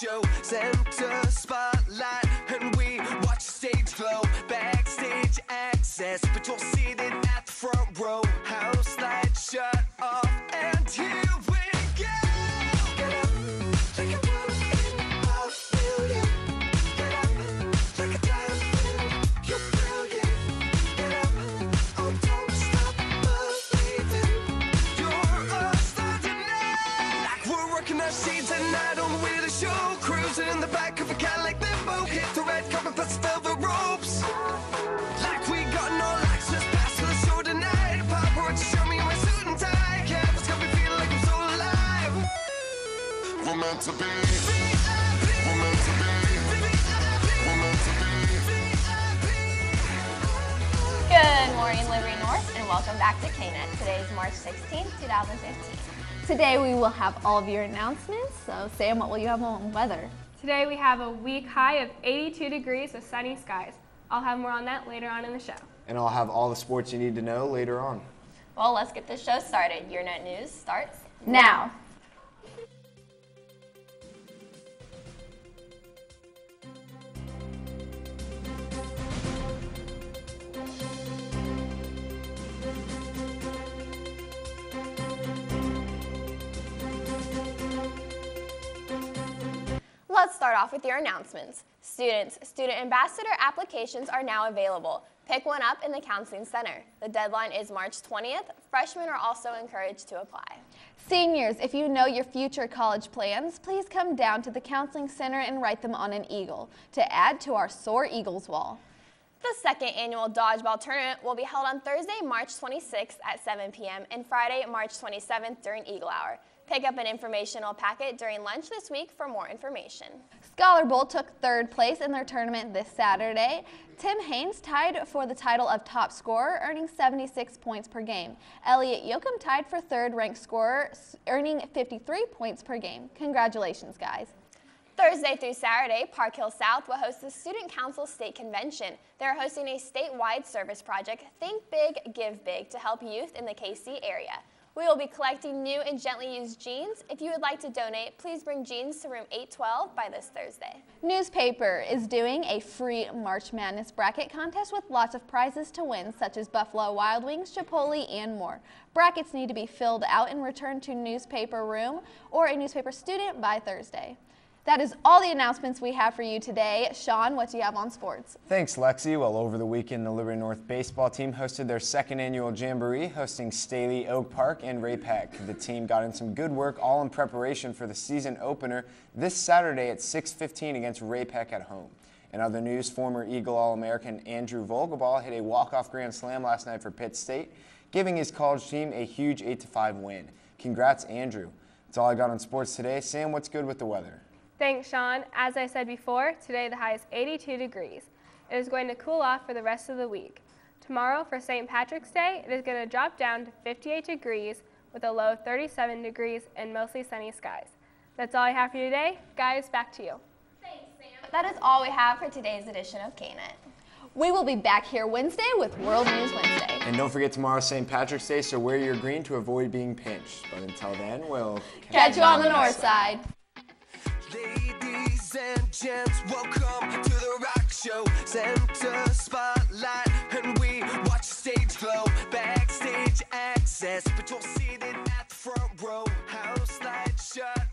show, center spotlight, and we watch the stage flow. Backstage access, but you're seated at the front row. Cruising in the back of a Cadillac limo. Hit the red carpet plus the velvet ropes. Like we got no access pass to the show tonight. Paparazzi show me my suit and tie. Campus got me feeling like I'm so alive. We're meant to be. We're meant to be. We're meant to be. Good morning, Liberty North, and welcome back to KNET. Today is March 16, 2015. Today we will have all of your announcements. So, Sam, what will you have on weather? Today we have a week high of 82 degrees with sunny skies. I'll have more on that later on in the show. And I'll have all the sports you need to know later on. Well, let's get this show started. Your Net News starts Now. Let's start off with your announcements. Students, student ambassador applications are now available. Pick one up in the Counseling Center. The deadline is March 20th. Freshmen are also encouraged to apply. Seniors, if you know your future college plans, please come down to the Counseling Center and write them on an eagle to add to our Soar Eagles wall. The second annual dodgeball tournament will be held on Thursday, March 26th at 7 p.m. and Friday, March 27th during Eagle Hour. Pick up an informational packet during lunch this week for more information. Scholar Bowl took third place in their tournament this Saturday. Tim Haynes tied for the title of top scorer, earning 76 points per game. Elliot Yoakum tied for third ranked scorer, earning 53 points per game. Congratulations, guys. Thursday through Saturday, Park Hill South will host the Student Council State Convention. They're hosting a statewide service project, Think Big, Give Big, to help youth in the KC area. We will be collecting new and gently used jeans. If you would like to donate, please bring jeans to room 812 by this Thursday. Newspaper is doing a free March Madness bracket contest with lots of prizes to win, such as Buffalo Wild Wings, Chipotle, and more. Brackets need to be filled out and returned to newspaper room or a newspaper student by Thursday. That is all the announcements we have for you today. Sean, what do you have on sports? Thanks, Lexi. Well, over the weekend, the Liberty North baseball team hosted their second annual jamboree, hosting Staley, Oak Park, and Ray-Pec. The team got in some good work, all in preparation for the season opener this Saturday at 6:15 against Ray-Pec at home. In other news, former Eagle All-American Andrew Vogelball hit a walk-off grand slam last night for Pitt State, giving his college team a huge 8-5 win. Congrats, Andrew. That's all I got on sports today. Sam, what's good with the weather? Thanks, Sean. As I said before, today the high is 82 degrees. It is going to cool off for the rest of the week. Tomorrow, for St. Patrick's Day, it is going to drop down to 58 degrees with a low of 37 degrees and mostly sunny skies. That's all I have for you today. Guys, back to you. Thanks, Sam. That is all we have for today's edition of KNET. We will be back here Wednesday with World News Wednesday. And don't forget tomorrow's St. Patrick's Day, so wear your green to avoid being pinched. But until then, we'll Catch you on the north side. Ladies and gents, welcome to the rock show. Center spotlight, and we watch the stage flow. Backstage access, but you're seated at the front row. House lights shut